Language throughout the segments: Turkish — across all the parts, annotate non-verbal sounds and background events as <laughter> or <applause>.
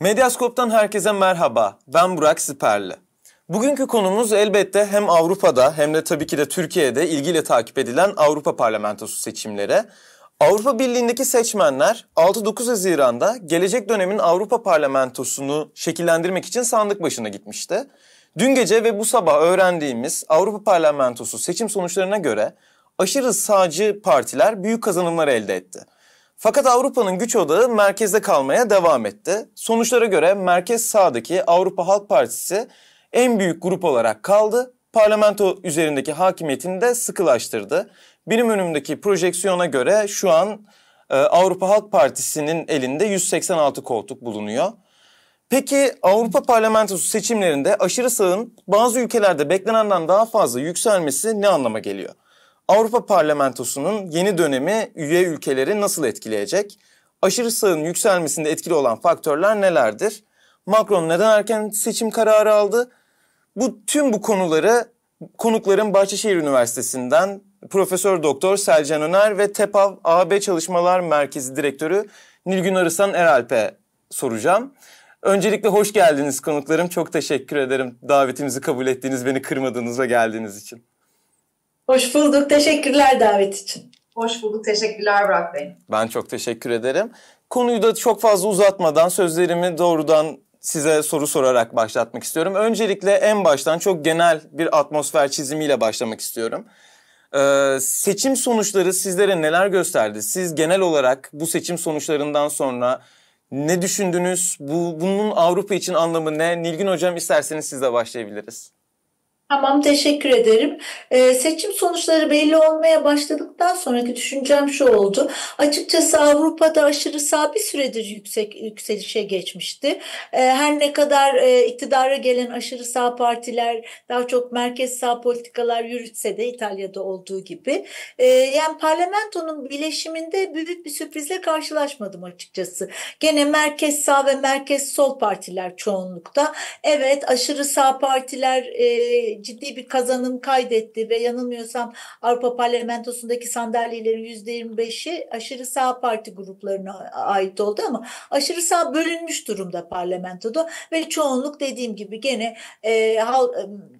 Medyaskop'tan herkese merhaba. Ben Burak Siperli. Bugünkü konumuz elbette hem Avrupa'da hem de tabii ki de Türkiye'de ilgiyle takip edilen Avrupa Parlamentosu seçimleri. Avrupa Birliği'ndeki seçmenler 6-9 Haziran'da gelecek dönemin Avrupa Parlamentosu'nu şekillendirmek için sandık başına gitmişti. Dün gece ve bu sabah öğrendiğimiz Avrupa Parlamentosu seçim sonuçlarına göre aşırı sağcı partiler büyük kazanımlar elde etti. Fakat Avrupa'nın güç odağı merkezde kalmaya devam etti. Sonuçlara göre merkez sağdaki Avrupa Halk Partisi en büyük grup olarak kaldı. Parlamento üzerindeki hakimiyetini de sıkılaştırdı. Benim önümdeki projeksiyona göre şu an e, Avrupa Halk Partisi'nin elinde 186 koltuk bulunuyor. Peki Avrupa Parlamentosu seçimlerinde aşırı sağın bazı ülkelerde beklenenden daha fazla yükselmesi ne anlama geliyor? Avrupa Parlamentosu'nun yeni dönemi üye ülkeleri nasıl etkileyecek? Aşırı sağın yükselmesinde etkili olan faktörler nelerdir? Macron neden erken seçim kararı aldı? Bu tüm bu konuları konukların Bahçeşehir Üniversitesi'nden Profesör Doktor Selcan Öner ve TEPAV AB Çalışmalar Merkezi Direktörü Nilgün Arısan Eralp'e soracağım. Öncelikle hoş geldiniz konuklarım. Çok teşekkür ederim davetimizi kabul ettiğiniz, beni kırmadığınız ve geldiğiniz için. Hoş bulduk. Teşekkürler davet için. Hoş bulduk. Teşekkürler Burak Bey. Ben çok teşekkür ederim. Konuyu da çok fazla uzatmadan sözlerimi doğrudan size soru sorarak başlatmak istiyorum. Öncelikle en baştan çok genel bir atmosfer çizimiyle başlamak istiyorum. Ee, seçim sonuçları sizlere neler gösterdi? Siz genel olarak bu seçim sonuçlarından sonra ne düşündünüz? Bu bunun Avrupa için anlamı ne? Nilgün Hocam isterseniz sizle başlayabiliriz. Tamam teşekkür ederim. Ee, seçim sonuçları belli olmaya başladıktan sonraki düşüncem şu oldu. Açıkçası Avrupa'da aşırı sağ bir süredir yüksek yükselişe geçmişti. Ee, her ne kadar e, iktidara gelen aşırı sağ partiler daha çok merkez sağ politikalar yürütse de İtalya'da olduğu gibi. E, yani parlamentonun bileşiminde büyük bir sürprizle karşılaşmadım açıkçası. Gene merkez sağ ve merkez sol partiler çoğunlukta. Evet aşırı sağ partiler e, ciddi bir kazanım kaydetti ve yanılmıyorsam Avrupa Parlamentosu'ndaki sandalyelerin %25'i aşırı sağ parti gruplarına ait oldu ama aşırı sağ bölünmüş durumda parlamentoda ve çoğunluk dediğim gibi gene e,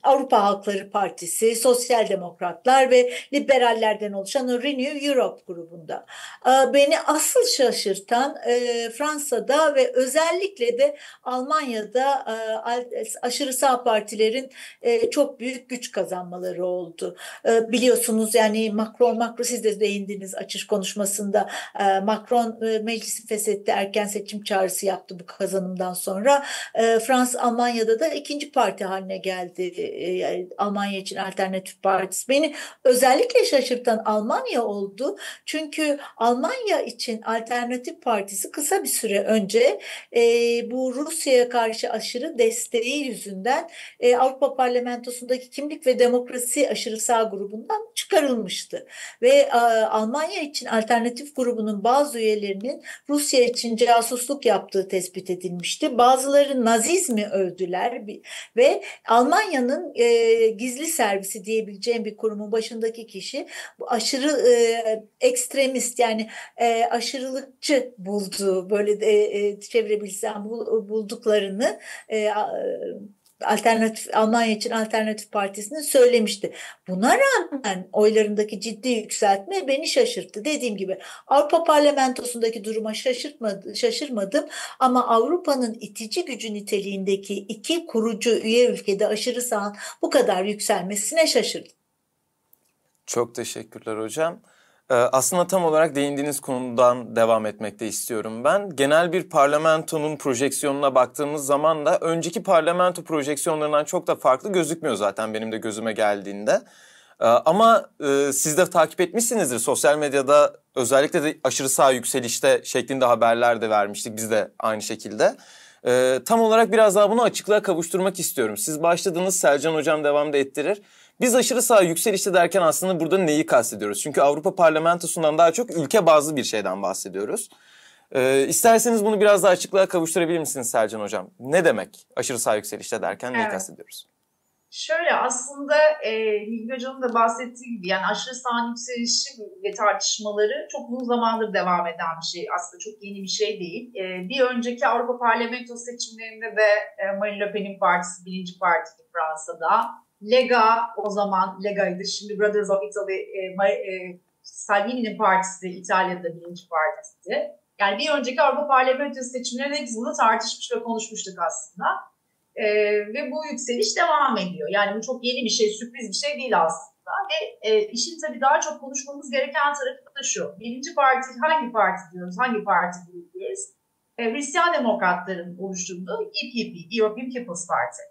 Avrupa Halkları Partisi, Sosyal Demokratlar ve liberallerden oluşan o Renew Europe grubunda. E, beni asıl şaşırtan e, Fransa'da ve özellikle de Almanya'da e, aşırı sağ partilerin e, çok çok büyük güç kazanmaları oldu. E, biliyorsunuz yani Macron, Macron siz de değindiniz açış konuşmasında e, Macron e, meclisi feshetti erken seçim çağrısı yaptı bu kazanımdan sonra. E, Fransa Almanya'da da ikinci parti haline geldi. Almanya için Alternatif Partisi. Beni özellikle şaşırtan Almanya oldu. Çünkü Almanya için Alternatif Partisi kısa bir süre önce e, bu Rusya'ya karşı aşırı desteği yüzünden e, Avrupa Parlamentosu konusundaki kimlik ve demokrasi aşırı sağ grubundan çıkarılmıştı. Ve Almanya için alternatif grubunun bazı üyelerinin Rusya için casusluk yaptığı tespit edilmişti. Bazıları nazizmi övdüler ve Almanya'nın e, gizli servisi diyebileceğim bir kurumun başındaki kişi bu aşırı e, ekstremist yani e, aşırılıkçı bulduğu böyle de çevirebilsem bulduklarını alternatif Almanya için Alternatif Partisi'nin söylemişti. Buna rağmen oylarındaki ciddi yükseltme beni şaşırttı. Dediğim gibi Avrupa Parlamentosu'ndaki duruma şaşırtmadı, şaşırmadım ama Avrupa'nın itici gücü niteliğindeki iki kurucu üye ülkede aşırı sağın bu kadar yükselmesine şaşırdım. Çok teşekkürler hocam. Ee, aslında tam olarak değindiğiniz konudan devam etmekte istiyorum ben. Genel bir parlamentonun projeksiyonuna baktığımız zaman da önceki parlamento projeksiyonlarından çok da farklı gözükmüyor zaten benim de gözüme geldiğinde. Ee, ama e, siz de takip etmişsinizdir. Sosyal medyada özellikle de aşırı sağ yükselişte şeklinde haberler de vermiştik biz de aynı şekilde. Ee, tam olarak biraz daha bunu açıklığa kavuşturmak istiyorum. Siz başladınız Selcan Hocam devam da ettirir. Biz aşırı sağ yükselişte derken aslında burada neyi kastediyoruz? Çünkü Avrupa Parlamentosu'ndan daha çok ülke bazlı bir şeyden bahsediyoruz. Ee, isterseniz bunu biraz daha açıklığa kavuşturabilir misiniz Sercan Hocam? Ne demek aşırı sağ yükselişte derken neyi evet. kastediyoruz? Şöyle aslında e, Hilmi Hocam'ın da bahsettiği gibi yani aşırı sağ yükselişi ve tartışmaları çok uzun zamandır devam eden bir şey. Aslında çok yeni bir şey değil. E, bir önceki Avrupa Parlamento seçimlerinde de e, Marine Le Pen'in partisi birinci partiydi Fransa'da. Lega o zaman Lega'ydı. Şimdi Brothers of Italy e, e, Salvini'nin partisi İtalya'da birinci partisiydi. Yani bir önceki Avrupa Parlamento seçimlerinde biz bunu tartışmış ve konuşmuştuk aslında. Ee, ve bu yükseliş devam ediyor. Yani bu çok yeni bir şey, sürpriz bir şey değil aslında. Ve e, işin tabii daha çok konuşmamız gereken tarafı da şu. Birinci parti hangi parti diyoruz, hangi parti diyoruz? E, Hristiyan Demokratların oluşturduğu EPP, European People's Party.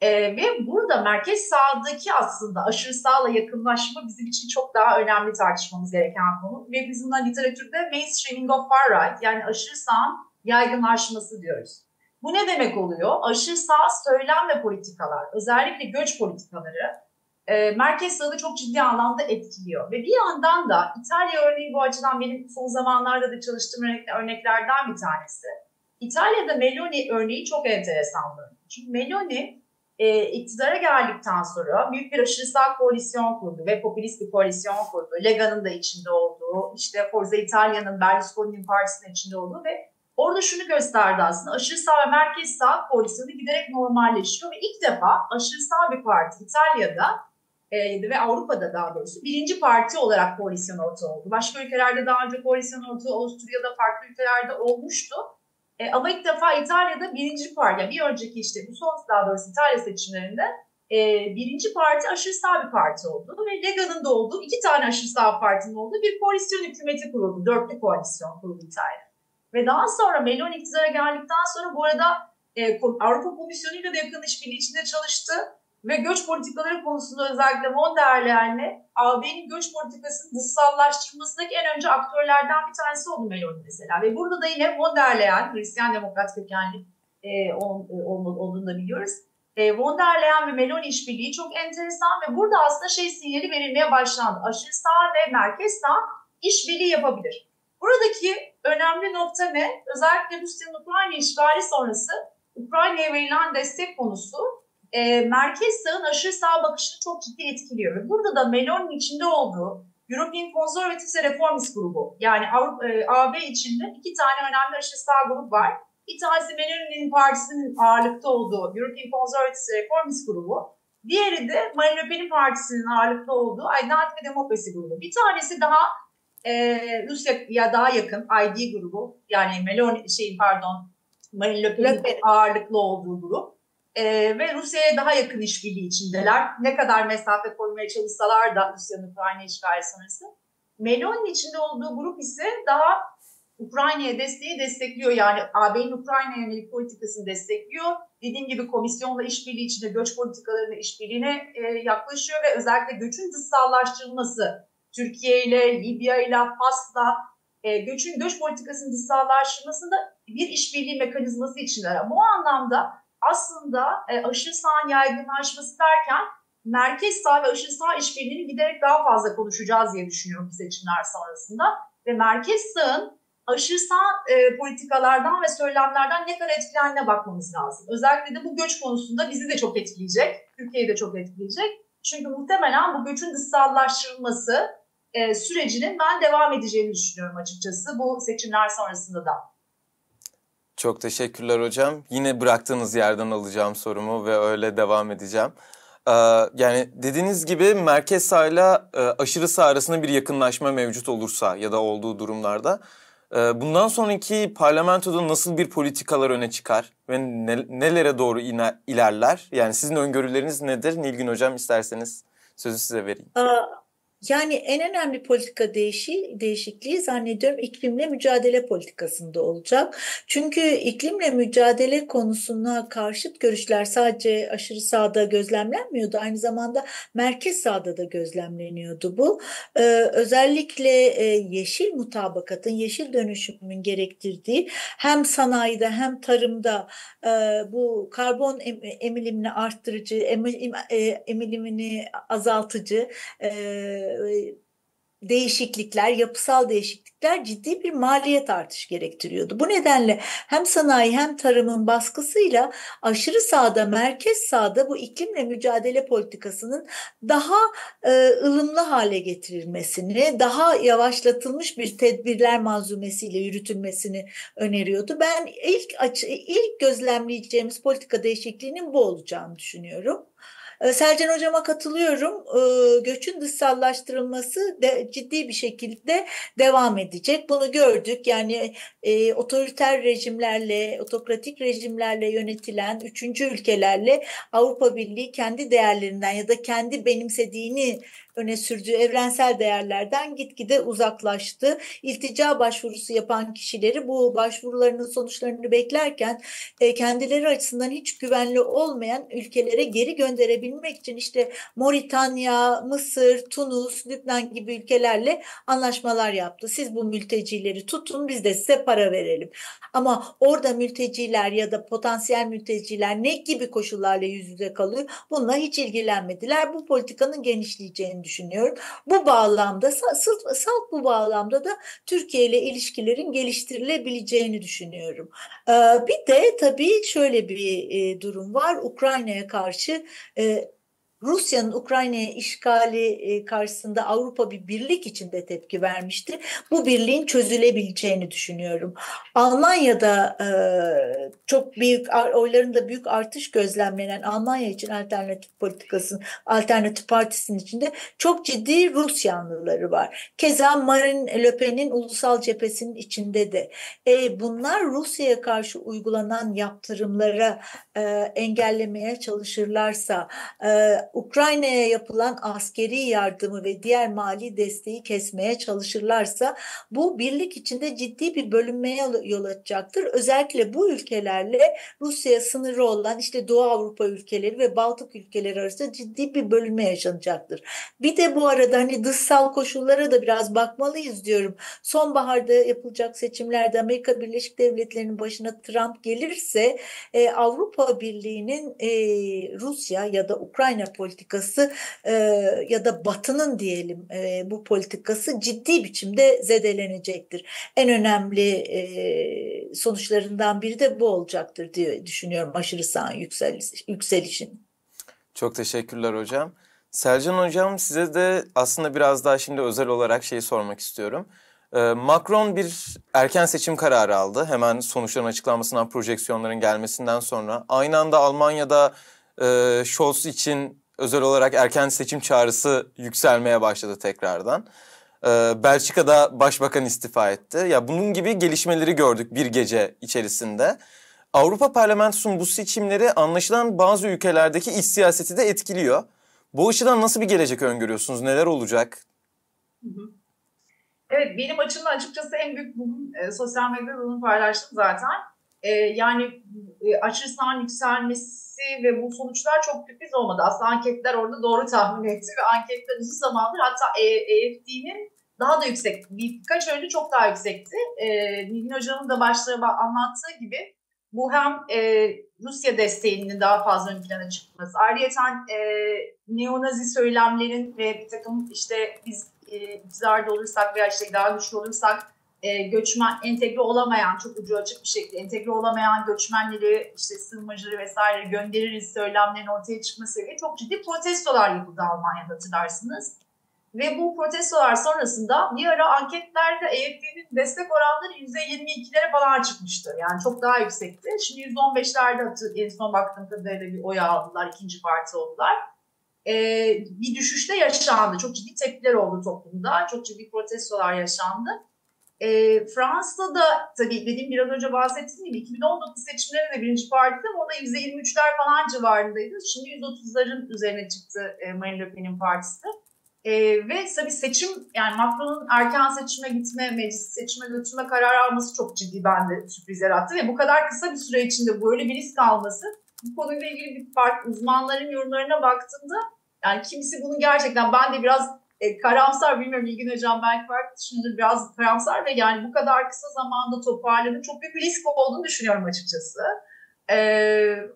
E, ve burada merkez sağdaki aslında aşırı sağla yakınlaşma bizim için çok daha önemli tartışmamız gereken konu. Ve bizim de literatürde mainstreaming of far right yani aşırı sağın yaygınlaşması diyoruz. Bu ne demek oluyor? Aşırı sağ söylem ve politikalar, özellikle göç politikaları e, merkez sağını çok ciddi anlamda etkiliyor. Ve bir yandan da İtalya örneği bu açıdan benim son zamanlarda da çalıştığım örneklerden bir tanesi. İtalya'da Meloni örneği çok enteresan Çünkü Meloni e, iktidara geldikten sonra büyük bir aşırı sağ koalisyon kurdu ve popülist bir koalisyon kurdu. Lega'nın da içinde olduğu, işte Forza Italia'nın, Berlusconi'nin partisinin içinde olduğu ve orada şunu gösterdi aslında. Aşırı sağ ve merkez sağ koalisyonu giderek normalleşiyor ve ilk defa aşırı sağ bir parti İtalya'da e, ve Avrupa'da daha doğrusu birinci parti olarak koalisyon ortağı oldu. Başka ülkelerde daha önce koalisyon ortağı Avusturya'da farklı ülkelerde olmuştu. E, ama ilk defa İtalya'da birinci parti, yani bir önceki işte bu son daha doğrusu İtalya seçimlerinde e, birinci parti aşırı sağ bir parti oldu ve Lega'nın da olduğu iki tane aşırı sağ partinin olduğu bir koalisyon hükümeti kuruldu. Dörtlü koalisyon kuruldu İtalya. Ve daha sonra Meloni iktidara geldikten sonra bu arada e, Avrupa Komisyonu ile de yakın işbirliği içinde çalıştı ve göç politikaları konusunda özellikle von der Leyen'le AB'nin göç politikasının dışsallaştırmasındaki en önce aktörlerden bir tanesi oldu Meloni mesela. Ve burada da yine von der Leyen, Hristiyan Demokrat kökenli e, ol, e, olduğunu da biliyoruz. E, von der Leyen ve Meloni işbirliği çok enteresan ve burada aslında şey sinyali verilmeye başlandı. Aşırı sağ ve merkez sağ işbirliği yapabilir. Buradaki önemli nokta ne? Özellikle Rusya'nın Ukrayna işgali sonrası Ukrayna'ya verilen destek konusu e, merkez sağın aşırı sağ bakışını çok ciddi etkiliyor. Ve burada da Meloni'nin içinde olduğu European Conservatives Reformist grubu yani Avrupa, e, AB içinde iki tane önemli aşırı sağ grup var. Bir tanesi Meloni'nin partisinin ağırlıkta olduğu European Conservatives Reformist grubu. Diğeri de Marine Le Pen'in partisinin ağırlıkta olduğu Aydınlanma ve Demokrasi grubu. Bir tanesi daha e, Rusya'ya daha yakın ID grubu yani Meloni şey pardon Marine Le Pen'in ağırlıklı olduğu grup e, ve Rusya'ya daha yakın işbirliği içindeler. Ne kadar mesafe koymaya çalışsalar da Rusya'nın Ukrayna işgali sonrası. Meloni'nin içinde olduğu grup ise daha Ukrayna'ya desteği destekliyor. Yani AB'nin Ukrayna'ya yönelik politikasını destekliyor. Dediğim gibi komisyonla işbirliği içinde göç politikalarına işbirliğine e, yaklaşıyor ve özellikle göçün dışsallaştırılması Türkiye ile, Libya ile, Fas'la e, göçün göç politikasının dışsallaştırmasında bir işbirliği mekanizması içindeler. Bu anlamda aslında e, aşırı sağın yaygınlaşması derken merkez sağ ve aşırı sağ işbirliğini giderek daha fazla konuşacağız diye düşünüyorum seçimler sonrasında. Ve merkez sağın aşırı sağ e, politikalardan ve söylemlerden ne kadar etkilendiğine bakmamız lazım. Özellikle de bu göç konusunda bizi de çok etkileyecek, Türkiye'yi de çok etkileyecek. Çünkü muhtemelen bu göçün dışsallaştırılması e, sürecinin ben devam edeceğini düşünüyorum açıkçası bu seçimler sonrasında da. Çok teşekkürler hocam. Yine bıraktığınız yerden alacağım sorumu ve öyle devam edeceğim. Ee, yani dediğiniz gibi merkez sağla e, aşırı sağ arasında bir yakınlaşma mevcut olursa ya da olduğu durumlarda e, bundan sonraki parlamentoda nasıl bir politikalar öne çıkar ve ne, nelere doğru iner, ilerler? Yani sizin öngörüleriniz nedir? Nilgün hocam isterseniz sözü size vereyim. Aa, yani en önemli politika değişi, değişikliği zannediyorum iklimle mücadele politikasında olacak. Çünkü iklimle mücadele konusuna karşıt görüşler sadece aşırı sağda gözlemlenmiyordu. Aynı zamanda merkez sağda da gözlemleniyordu bu. Ee, özellikle e, yeşil mutabakatın, yeşil dönüşümün gerektirdiği hem sanayide hem tarımda e, bu karbon em, emilimini arttırıcı, em, em, emilimini azaltıcı e, değişiklikler, yapısal değişiklikler ciddi bir maliyet artış gerektiriyordu. Bu nedenle hem sanayi hem tarımın baskısıyla aşırı sağda, merkez sağda bu iklimle mücadele politikasının daha e, ılımlı hale getirilmesini, daha yavaşlatılmış bir tedbirler manzumesiyle yürütülmesini öneriyordu. Ben ilk açı, ilk gözlemleyeceğimiz politika değişikliğinin bu olacağını düşünüyorum. Ee, Selcan Hocam'a katılıyorum. Ee, göçün dışsallaştırılması de ciddi bir şekilde devam edecek. Bunu gördük. Yani e, otoriter rejimlerle, otokratik rejimlerle yönetilen üçüncü ülkelerle Avrupa Birliği kendi değerlerinden ya da kendi benimsediğini öne sürdüğü evrensel değerlerden gitgide uzaklaştı. İltica başvurusu yapan kişileri bu başvurularının sonuçlarını beklerken e, kendileri açısından hiç güvenli olmayan ülkelere geri gönderebilmek için işte Moritanya, Mısır, Tunus, Lübnan gibi ülkelerle anlaşmalar yaptı. Siz bu mültecileri tutun biz de size para verelim. Ama orada mülteciler ya da potansiyel mülteciler ne gibi koşullarla yüz yüze kalıyor? Bununla hiç ilgilenmediler. Bu politikanın genişleyeceğini düşünüyorum. Bu bağlamda salt, salt bu bağlamda da Türkiye ile ilişkilerin geliştirilebileceğini düşünüyorum. Ee, bir de tabii şöyle bir e, durum var. Ukrayna'ya karşı e, Rusya'nın Ukrayna'ya işgali e, karşısında Avrupa bir birlik içinde tepki vermişti. Bu birliğin çözülebileceğini düşünüyorum. Almanya'da e, çok büyük oyların da büyük artış gözlemlenen Almanya için alternatif politikasının alternatif partisinin içinde çok ciddi Rus yanlıları var. Keza Marine Le Pen'in ulusal cephesinin içinde de. E, bunlar Rusya'ya karşı uygulanan yaptırımlara e, engellemeye çalışırlarsa Ukrayna'ya yapılan askeri yardımı ve diğer mali desteği kesmeye çalışırlarsa bu birlik içinde ciddi bir bölünmeye yol açacaktır. Özellikle bu ülkelerle Rusya sınırı olan işte Doğu Avrupa ülkeleri ve Baltık ülkeleri arasında ciddi bir bölünme yaşanacaktır. Bir de bu arada hani dışsal koşullara da biraz bakmalıyız diyorum. Sonbaharda yapılacak seçimlerde Amerika Birleşik Devletleri'nin başına Trump gelirse e, Avrupa Birliği'nin e, Rusya ya da Ukrayna politikası e, ya da Batı'nın diyelim e, bu politikası ciddi biçimde zedelenecektir. En önemli e, sonuçlarından biri de bu olacaktır diye düşünüyorum aşırı sağ yükseliş, yükselişin. Çok teşekkürler hocam. Selcan hocam size de aslında biraz daha şimdi özel olarak şeyi sormak istiyorum. Macron bir erken seçim kararı aldı. Hemen sonuçların açıklanmasından, projeksiyonların gelmesinden sonra. Aynı anda Almanya'da e, Scholz için özel olarak erken seçim çağrısı yükselmeye başladı tekrardan. Ee, Belçika'da başbakan istifa etti. Ya bunun gibi gelişmeleri gördük bir gece içerisinde. Avrupa Parlamentosu'nun bu seçimleri anlaşılan bazı ülkelerdeki iç siyaseti de etkiliyor. Bu açıdan nasıl bir gelecek öngörüyorsunuz? Neler olacak? Evet benim açımdan açıkçası en büyük bugün e, sosyal medyada bunu paylaştım zaten. E, yani e, aşırı sağın yükselmesi ve bu sonuçlar çok sürpriz olmadı. Aslında anketler orada doğru tahmin etti ve anketler uzun zamandır hatta EFD'nin daha da yüksek, birkaç önce çok daha yüksekti. E, Nilgün Hocam'ın da başta anlattığı gibi bu hem e, Rusya desteğinin daha fazla ön plana çıkması, ayrıca e, neonazi söylemlerin ve bir takım işte biz e, iktidarda olursak veya işte daha güçlü olursak e, göçmen entegre olamayan çok ucu açık bir şekilde entegre olamayan göçmenleri işte sığınmacıları vesaire göndeririz söylemlerin ortaya çıkmasıyla çok ciddi protestolar yapıldı Almanya'da hatırlarsınız. Ve bu protestolar sonrasında bir ara anketlerde EYT'nin destek oranları %22'lere falan çıkmıştı. Yani çok daha yüksekti. Şimdi %15'lerde en son baktığım kadarıyla bir oy aldılar, ikinci parti oldular. Ee, bir düşüşte yaşandı. Çok ciddi tepkiler oldu toplumda. Çok ciddi protestolar yaşandı. E, Fransa'da tabii dediğim biraz önce bahsettiğim gibi 2019 seçimlerinde birinci partide o da %23'ler falan civarındaydı. Şimdi %30'ların üzerine çıktı e, Marine Le Pen'in partisi. E, ve tabii seçim yani Macron'un erken seçime gitme, meclis seçime götürme kararı alması çok ciddi bende sürpriz yarattı. Ve bu kadar kısa bir süre içinde böyle bir risk alması bu konuyla ilgili bir fark uzmanların yorumlarına baktığımda yani kimisi bunu gerçekten ben de biraz e, karamsar bilmiyorum İlgin Hocam belki farklı düşündür biraz karamsar ve yani bu kadar kısa zamanda toparladım çok büyük bir risk olduğunu düşünüyorum açıkçası. E,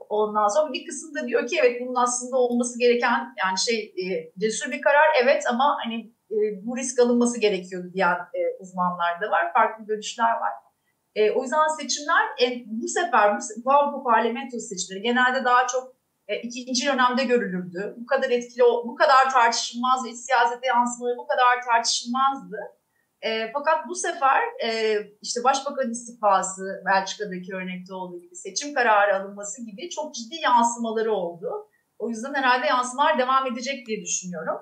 ondan sonra bir kısım da diyor ki evet bunun aslında olması gereken yani şey e, cesur bir karar evet ama hani e, bu risk alınması gerekiyordu diyen e, uzmanlar da var. Farklı görüşler var. E, o yüzden seçimler e, bu sefer bu, bu Avrupa Parlamentosu seçimleri genelde daha çok e, ikinci dönemde görülürdü. Bu kadar etkili, bu kadar tartışılmaz ve siyasete yansımaları bu kadar tartışılmazdı. E, fakat bu sefer e, işte başbakan istifası Belçika'daki örnekte olduğu gibi seçim kararı alınması gibi çok ciddi yansımaları oldu. O yüzden herhalde yansımalar devam edecek diye düşünüyorum.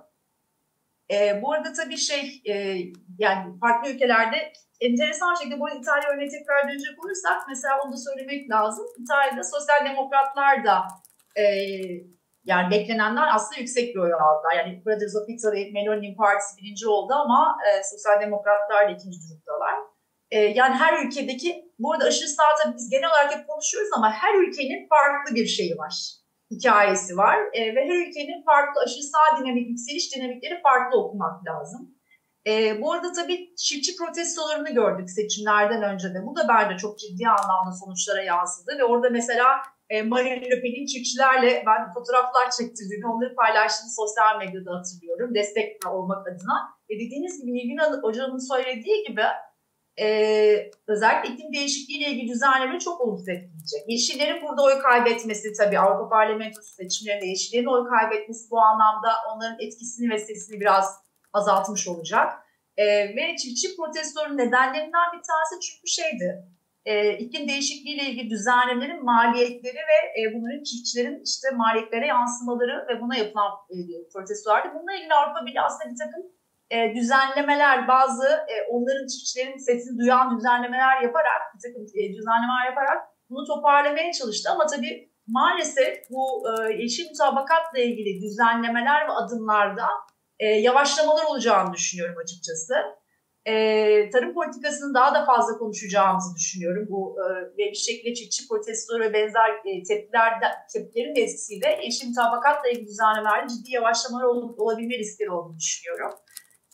E, bu arada tabii şey e, yani farklı ülkelerde enteresan şekilde bu İtalya örneği tekrar dönecek olursak mesela onu da söylemek lazım. İtalya'da sosyal demokratlar da e, yani beklenenler aslında yüksek bir oy aldılar. Yani Brothers of Italy, Meloni'nin partisi birinci oldu ama e, sosyal demokratlar da ikinci durumdalar. E, yani her ülkedeki, bu arada aşırı sağ tabii biz genel olarak hep konuşuyoruz ama her ülkenin farklı bir şeyi var. Hikayesi var e, ve her ülkenin farklı aşırı sağ dinamik, yükseliş dinamikleri farklı okumak lazım. E, bu arada tabii çiftçi protestolarını gördük seçimlerden önce de. Bu da bence çok ciddi anlamda sonuçlara yansıdı ve orada mesela e, Marine Le Pen'in çiftçilerle ben fotoğraflar çektirdiğini, onları paylaştığını sosyal medyada hatırlıyorum. Destek olmak adına. Ve dediğiniz gibi Nilgün Hocam'ın söylediği gibi e, özellikle iklim değişikliği ile ilgili düzenleme çok olumsuz etkileyecek. Yeşillerin burada oy kaybetmesi tabii Avrupa Parlamentosu seçimlerinde Yeşillerin oy kaybetmesi bu anlamda onların etkisini ve sesini biraz azaltmış olacak. E, ve çiftçi protestoların nedenlerinden bir tanesi çünkü şeydi e, iklim değişikliği ile ilgili düzenlemelerin maliyetleri ve e, bunların çiftçilerin işte maliyetlere yansımaları ve buna yapılan e, protestolardı. Bununla ilgili Avrupa Birliği aslında bir takım e, düzenlemeler, bazı e, onların çiftçilerin sesini duyan düzenlemeler yaparak, bir takım e, düzenlemeler yaparak bunu toparlamaya çalıştı. Ama tabii maalesef bu e, yeşil mutabakatla ilgili düzenlemeler ve adımlarda e, yavaşlamalar olacağını düşünüyorum açıkçası e, tarım politikasını daha da fazla konuşacağımızı düşünüyorum. Bu e, ve bir şekilde çiftçi protestoları ve benzer e, tepkiler, tepkilerin de etkisiyle yeşil tabakatla ilgili düzenlemelerde ciddi yavaşlamalar ol, olabilme riskleri olduğunu düşünüyorum.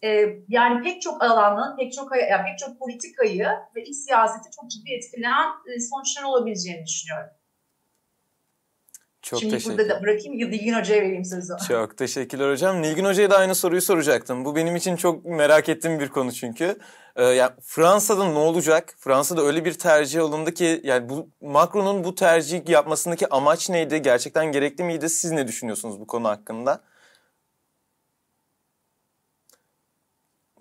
E, yani pek çok alanın, pek çok yani pek çok politikayı ve iç siyaseti çok ciddi etkileyen e, sonuçlar olabileceğini düşünüyorum. Çok Şimdi burada da bırakayım Nilgün Hoca'ya vereyim sözü. <laughs> Çok teşekkürler hocam. Nilgün Hoca'ya da aynı soruyu soracaktım. Bu benim için çok merak ettiğim bir konu çünkü. Ee, yani Fransa'da ne olacak? Fransa'da öyle bir tercih alındı ki yani bu Macron'un bu tercih yapmasındaki amaç neydi? Gerçekten gerekli miydi? Siz ne düşünüyorsunuz bu konu hakkında?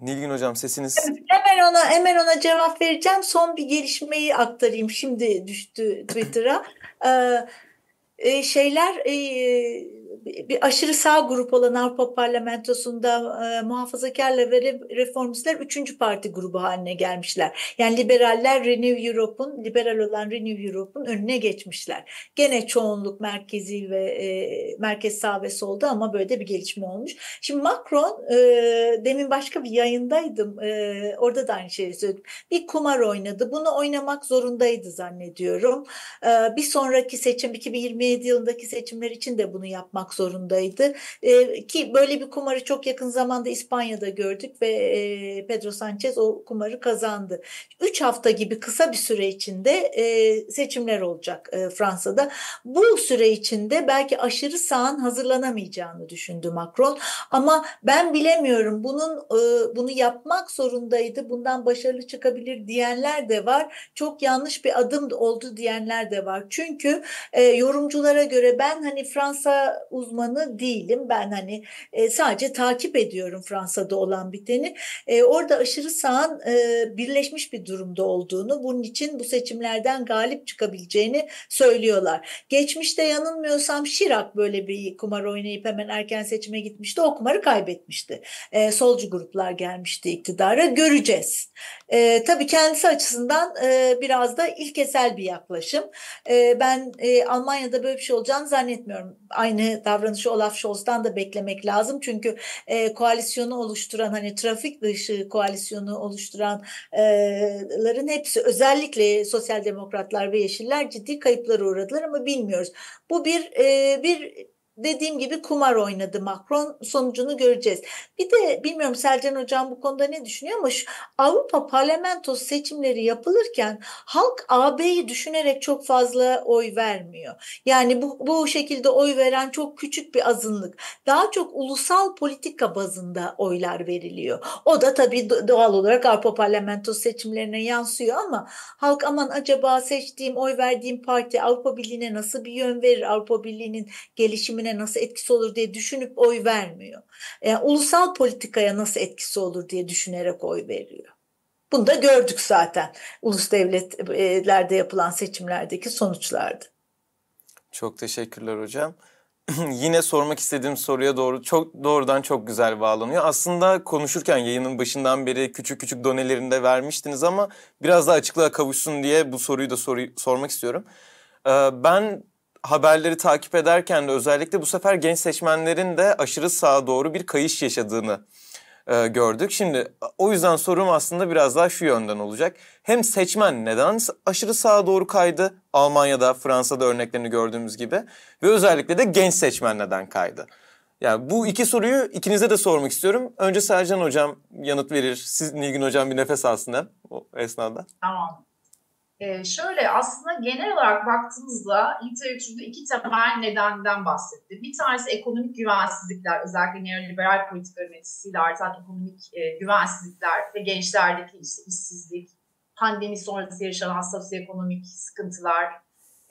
Nilgün hocam sesiniz. Hemen ona hemen ona cevap vereceğim. Son bir gelişmeyi aktarayım. Şimdi düştü Twitter'a. Ee, şeyler bir aşırı sağ grup olan Avrupa Parlamentosu'nda e, muhafazakarlar ve reformistler üçüncü parti grubu haline gelmişler. Yani liberaller Renew Europe'un, liberal olan Renew Europe'un önüne geçmişler. Gene çoğunluk merkezi ve e, merkez sağ ve solda ama böyle de bir gelişme olmuş. Şimdi Macron, e, demin başka bir yayındaydım, e, orada da aynı şeyi söyledim. Bir kumar oynadı, bunu oynamak zorundaydı zannediyorum. E, bir sonraki seçim, 2027 yılındaki seçimler için de bunu yapmak zorundaydı. E, ki böyle bir kumarı çok yakın zamanda İspanya'da gördük ve e, Pedro Sanchez o kumarı kazandı. Üç hafta gibi kısa bir süre içinde e, seçimler olacak e, Fransa'da. Bu süre içinde belki aşırı sağın hazırlanamayacağını düşündü Macron. Ama ben bilemiyorum bunun e, bunu yapmak zorundaydı. Bundan başarılı çıkabilir diyenler de var. Çok yanlış bir adım oldu diyenler de var. Çünkü e, yorumculara göre ben hani Fransa uzmanı değilim. Ben hani e, sadece takip ediyorum Fransa'da olan biteni. E, orada aşırı sağın e, birleşmiş bir durumda olduğunu, bunun için bu seçimlerden galip çıkabileceğini söylüyorlar. Geçmişte yanılmıyorsam Şirak böyle bir kumar oynayıp hemen erken seçime gitmişti. O kumarı kaybetmişti. E, solcu gruplar gelmişti iktidara. Göreceğiz. E, tabii kendisi açısından e, biraz da ilkesel bir yaklaşım. E, ben e, Almanya'da böyle bir şey olacağını zannetmiyorum. Aynı davranışı Olaf Scholz'dan da beklemek lazım. Çünkü e, koalisyonu oluşturan hani trafik dışı koalisyonu oluşturanların e, hepsi özellikle sosyal demokratlar ve yeşiller ciddi kayıplara uğradılar ama bilmiyoruz. Bu bir e, bir dediğim gibi kumar oynadı Macron sonucunu göreceğiz. Bir de bilmiyorum Selcan Hocam bu konuda ne düşünüyor ama şu Avrupa Parlamentosu seçimleri yapılırken halk AB'yi düşünerek çok fazla oy vermiyor. Yani bu, bu şekilde oy veren çok küçük bir azınlık. Daha çok ulusal politika bazında oylar veriliyor. O da tabii doğal olarak Avrupa Parlamentosu seçimlerine yansıyor ama halk aman acaba seçtiğim, oy verdiğim parti Avrupa Birliği'ne nasıl bir yön verir? Avrupa Birliği'nin gelişimine nasıl etkisi olur diye düşünüp oy vermiyor. Yani e, ulusal politikaya nasıl etkisi olur diye düşünerek oy veriyor. Bunu da gördük zaten ulus devletlerde yapılan seçimlerdeki sonuçlarda. Çok teşekkürler hocam. <clears throat> Yine sormak istediğim soruya doğru çok doğrudan çok güzel bağlanıyor. Aslında konuşurken yayının başından beri küçük küçük donelerinde vermiştiniz ama biraz daha açıklığa kavuşsun diye bu soruyu da soru, sormak istiyorum. Ee, ben haberleri takip ederken de özellikle bu sefer genç seçmenlerin de aşırı sağa doğru bir kayış yaşadığını e, gördük. Şimdi o yüzden sorum aslında biraz daha şu yönden olacak. Hem seçmen neden aşırı sağa doğru kaydı? Almanya'da, Fransa'da örneklerini gördüğümüz gibi. Ve özellikle de genç seçmen neden kaydı? Yani bu iki soruyu ikinize de sormak istiyorum. Önce Sercan Hocam yanıt verir. Siz Nilgün Hocam bir nefes alsın hem o esnada. Tamam. Ee, şöyle aslında genel olarak baktığımızda literatürde iki temel nedenden bahsetti. Bir tanesi ekonomik güvensizlikler, özellikle neoliberal politikaların etkisiyle artan ekonomik e, güvensizlikler ve gençlerdeki işte işsizlik, pandemi sonrası yaşanan sosyoekonomik sıkıntılar,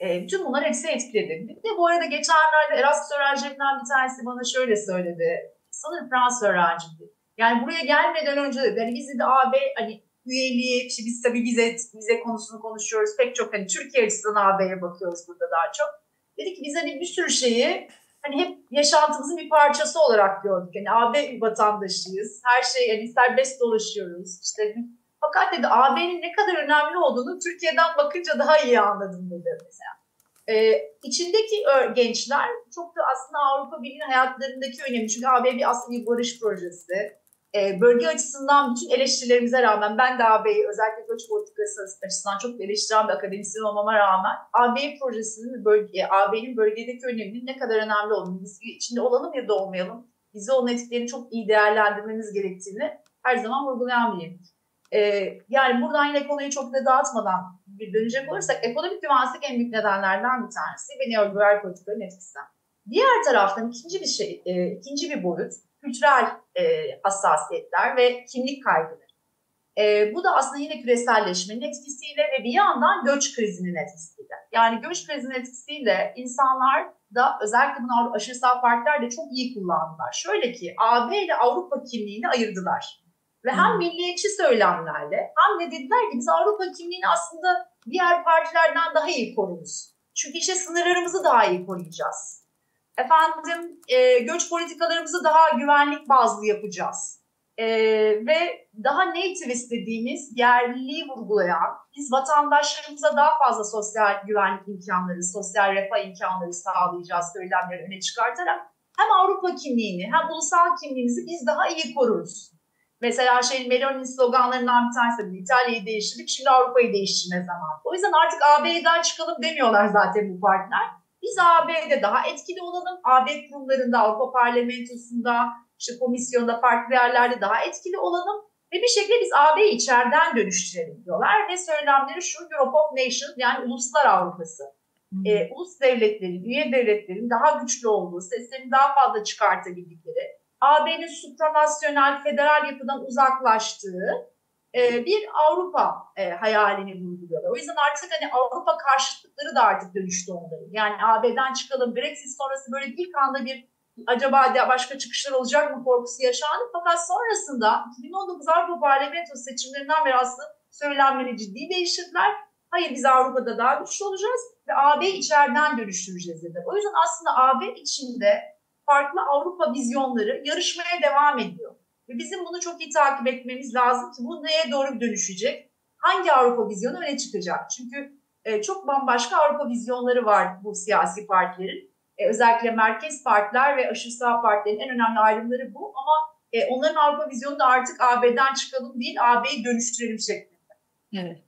e, bütün bunlar hepsi etkiledi. Bir de bu arada geçenlerde Erasmus öğrencilerinden bir tanesi bana şöyle söyledi. Sanırım Fransız öğrenciydi. Yani buraya gelmeden önce de hani biz de AB hani üyeliği, işte biz tabii vize, vize konusunu konuşuyoruz. Pek çok hani Türkiye açısından AB'ye bakıyoruz burada daha çok. Dedi ki biz hani bir sürü şeyi hani hep yaşantımızın bir parçası olarak gördük. Yani AB vatandaşıyız. Her şey yani serbest dolaşıyoruz. İşte fakat dedi AB'nin ne kadar önemli olduğunu Türkiye'den bakınca daha iyi anladım dedi mesela. Ee, içindeki gençler çok da aslında Avrupa Birliği hayatlarındaki önemli. Çünkü AB bir aslında bir barış projesi e, bölge açısından bütün eleştirilerimize rağmen ben de AB'yi özellikle göç politikası açısından çok eleştiren bir akademisyen olmama rağmen AB projesinin bölge, AB'nin bölgedeki öneminin ne kadar önemli olduğunu, biz içinde olalım ya da olmayalım, bize olan etkilerini çok iyi değerlendirmemiz gerektiğini her zaman vurgulayan biriyim. Ee, yani buradan yine konuyu çok da dağıtmadan bir dönecek olursak ekonomik güvensizlik en büyük nedenlerden bir tanesi ve neoliberal politikaların etkisi. Diğer taraftan ikinci bir şey, e, ikinci bir boyut kültürel e, hassasiyetler ve kimlik kaygıları. E, bu da aslında yine küreselleşmenin etkisiyle ve bir yandan göç krizinin etkisiyle. Yani göç krizinin etkisiyle insanlar da özellikle bunu aşırı sağ partiler de çok iyi kullandılar. Şöyle ki AB ile Avrupa kimliğini ayırdılar. Ve hem hmm. milliyetçi söylemlerle hem de dediler ki biz Avrupa kimliğini aslında diğer partilerden daha iyi koruruz. Çünkü işte sınırlarımızı daha iyi koruyacağız efendim e, göç politikalarımızı daha güvenlik bazlı yapacağız. E, ve daha native dediğimiz yerliliği vurgulayan, biz vatandaşlarımıza daha fazla sosyal güvenlik imkanları, sosyal refah imkanları sağlayacağız söylemleri öne çıkartarak hem Avrupa kimliğini hem ulusal kimliğimizi biz daha iyi koruruz. Mesela şey Meloni'nin sloganlarından bir tanesi İtalya'yı değiştirdik, şimdi Avrupa'yı değiştirme zamanı. O yüzden artık AB'den çıkalım demiyorlar zaten bu partiler biz AB'de daha etkili olalım. AB kurumlarında, Avrupa Parlamentosu'nda, işte komisyonda, farklı yerlerde daha etkili olalım. Ve bir şekilde biz AB'yi içeriden dönüştürelim diyorlar. Ve söylemleri şu Europe of Nations yani Uluslar Avrupası. Ee, ulus devletlerin, üye devletlerin daha güçlü olduğu, seslerini daha fazla çıkartabildikleri, AB'nin supranasyonel, federal yapıdan uzaklaştığı e, bir Avrupa e, hayalini vurguluyorlar. O yüzden artık hani Avrupa karşıtlıkları da artık dönüştü onların. Yani AB'den çıkalım, Brexit sonrası böyle ilk anda bir acaba başka çıkışlar olacak mı korkusu yaşandı. Fakat sonrasında 2019 Avrupa Parlamento seçimlerinden beri aslında söylemleri ciddi değiştirdiler. Hayır biz Avrupa'da daha güçlü olacağız ve AB içeriden dönüştüreceğiz dedi. O yüzden aslında AB içinde farklı Avrupa vizyonları yarışmaya devam ediyor. Ve bizim bunu çok iyi takip etmemiz lazım ki bu neye doğru dönüşecek? Hangi Avrupa vizyonu öne çıkacak? Çünkü e, çok bambaşka Avrupa vizyonları var bu siyasi partilerin. E, özellikle merkez partiler ve aşırı sağ partilerin en önemli ayrımları bu. Ama e, onların Avrupa vizyonu da artık AB'den çıkalım değil, AB'yi dönüştürelim şeklinde. Evet.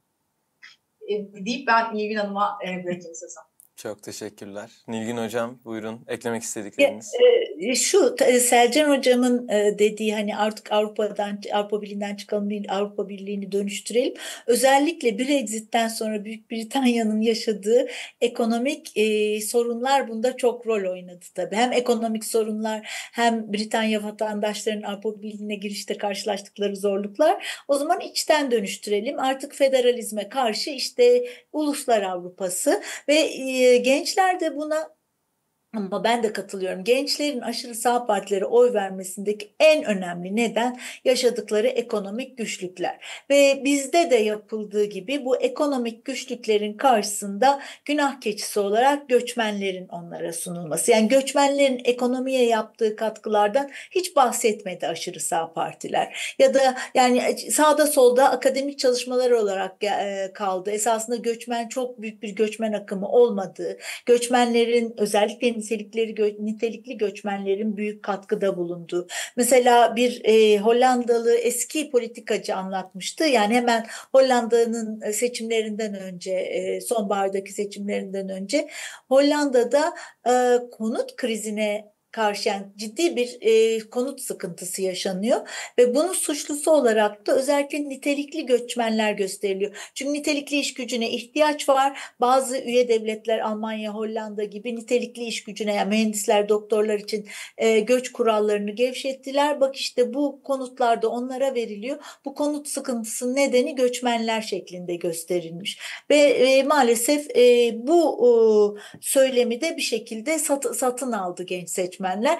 E, deyip ben Nilgün Hanım'a e, bırakayım sözü. Çok teşekkürler. Nilgün Hocam buyurun eklemek istedikleriniz. E, şu Selcan Hocam'ın e, dediği hani artık Avrupa'dan Avrupa Birliği'nden çıkalım Avrupa Birliği'ni dönüştürelim. Özellikle Brexit'ten sonra Büyük Britanya'nın yaşadığı ekonomik e, sorunlar bunda çok rol oynadı tabii. Hem ekonomik sorunlar hem Britanya vatandaşlarının Avrupa Birliği'ne girişte karşılaştıkları zorluklar. O zaman içten dönüştürelim. Artık federalizme karşı işte Uluslar Avrupası ve gençler de buna ama ben de katılıyorum. Gençlerin aşırı sağ partilere oy vermesindeki en önemli neden yaşadıkları ekonomik güçlükler. Ve bizde de yapıldığı gibi bu ekonomik güçlüklerin karşısında günah keçisi olarak göçmenlerin onlara sunulması. Yani göçmenlerin ekonomiye yaptığı katkılardan hiç bahsetmedi aşırı sağ partiler. Ya da yani sağda solda akademik çalışmalar olarak e, kaldı. Esasında göçmen çok büyük bir göçmen akımı olmadığı, göçmenlerin özellikle nitelikleri nitelikli göçmenlerin büyük katkıda bulunduğu. Mesela bir e, Hollandalı eski politikacı anlatmıştı. Yani hemen Hollanda'nın seçimlerinden önce, e, sonbahardaki seçimlerinden önce Hollanda'da e, konut krizine karşı yani ciddi bir e, konut sıkıntısı yaşanıyor ve bunun suçlusu olarak da özellikle nitelikli göçmenler gösteriliyor. Çünkü nitelikli iş gücüne ihtiyaç var. Bazı üye devletler Almanya, Hollanda gibi nitelikli iş gücüne yani mühendisler, doktorlar için e, göç kurallarını gevşettiler. Bak işte bu konutlarda onlara veriliyor. Bu konut sıkıntısının nedeni göçmenler şeklinde gösterilmiş. Ve e, maalesef e, bu e, söylemi de bir şekilde sat, satın aldı genç seçmen seçmenler.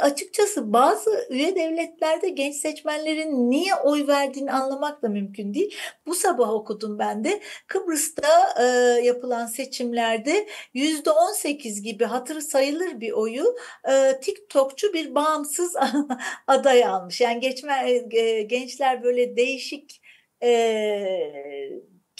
Açıkçası bazı üye devletlerde genç seçmenlerin niye oy verdiğini anlamak da mümkün değil. Bu sabah okudum ben de Kıbrıs'ta e, yapılan seçimlerde yüzde on sekiz gibi hatırı sayılır bir oyu e, TikTokçu bir bağımsız <laughs> aday almış. Yani geçme, e, gençler böyle değişik e,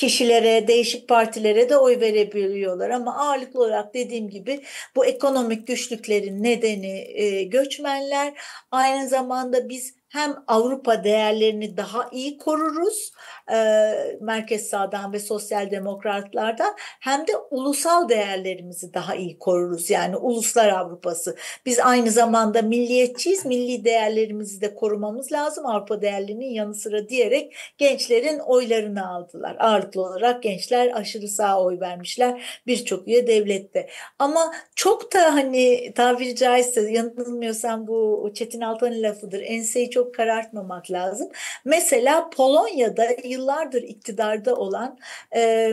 kişilere, değişik partilere de oy verebiliyorlar ama ağırlıklı olarak dediğim gibi bu ekonomik güçlüklerin nedeni e, göçmenler. Aynı zamanda biz hem Avrupa değerlerini daha iyi koruruz e, merkez sağdan ve sosyal demokratlardan hem de ulusal değerlerimizi daha iyi koruruz yani uluslar Avrupası. Biz aynı zamanda milliyetçiyiz, milli değerlerimizi de korumamız lazım Avrupa değerlerinin yanı sıra diyerek gençlerin oylarını aldılar. Ağırlıklı olarak gençler aşırı sağ oy vermişler birçok üye devlette. Ama çok da hani tabiri caizse yanılmıyorsam bu Çetin Altan'ın lafıdır. Enseyi çok karartmamak lazım. Mesela Polonya'da yıllardır iktidarda olan e,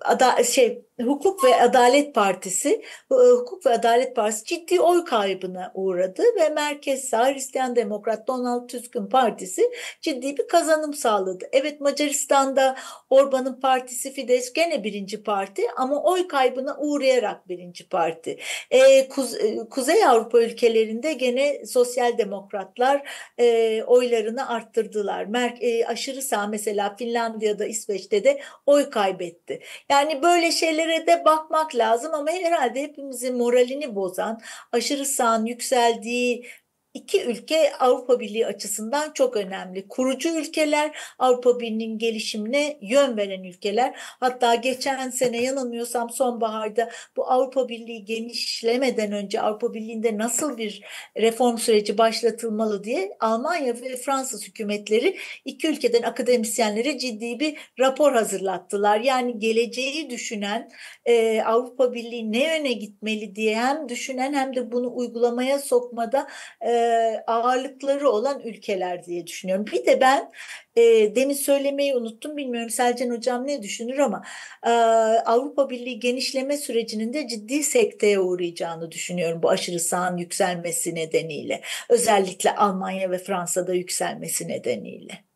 ada, şey Hukuk ve Adalet Partisi Hukuk ve Adalet Partisi ciddi oy kaybına uğradı ve Merkez Sağ Hristiyan Demokrat Donald Tusk'un partisi ciddi bir kazanım sağladı. Evet Macaristan'da Orban'ın partisi Fidesz gene birinci parti ama oy kaybına uğrayarak birinci parti. Ee, Kuz Kuzey Avrupa ülkelerinde gene sosyal demokratlar e, oylarını arttırdılar. Mer e, aşırı sağ mesela Finlandiya'da İsveç'te de oy kaybetti. Yani böyle şeyler de bakmak lazım ama herhalde hepimizin moralini bozan, aşırı sağın yükseldiği İki ülke Avrupa Birliği açısından çok önemli. Kurucu ülkeler, Avrupa Birliği'nin gelişimine yön veren ülkeler. Hatta geçen sene yanılmıyorsam sonbaharda bu Avrupa Birliği genişlemeden önce Avrupa Birliği'nde nasıl bir reform süreci başlatılmalı diye Almanya ve Fransız hükümetleri iki ülkeden akademisyenlere ciddi bir rapor hazırlattılar. Yani geleceği düşünen e, Avrupa Birliği ne yöne gitmeli diye hem düşünen hem de bunu uygulamaya sokmada e, ağırlıkları olan ülkeler diye düşünüyorum. Bir de ben e, demin söylemeyi unuttum bilmiyorum Selcan Hocam ne düşünür ama e, Avrupa Birliği genişleme sürecinin de ciddi sekteye uğrayacağını düşünüyorum bu aşırı sağın yükselmesi nedeniyle. Özellikle Almanya ve Fransa'da yükselmesi nedeniyle.